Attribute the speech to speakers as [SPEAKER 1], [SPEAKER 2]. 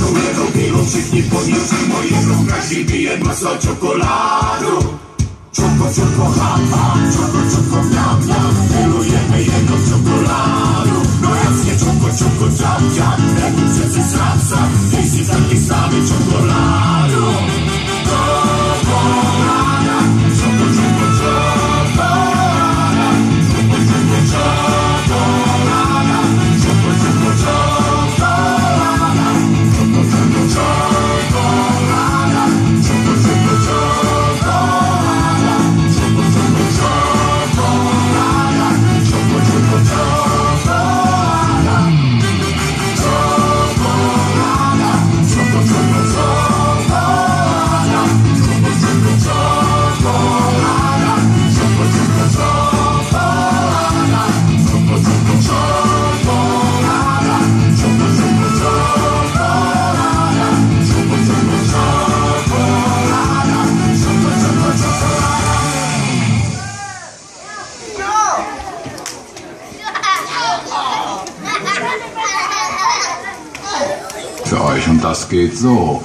[SPEAKER 1] Tą jedną piłą, krzyknij poniżej mojego Gazi bije masa czekoladu Czoko, czoko, ha, ha Czoko, czoko, miam, miam w czekoladu No jasnie, czoko, czoko, dziam, dziam Tego przecież sam, sam
[SPEAKER 2] juntar as quetzas ou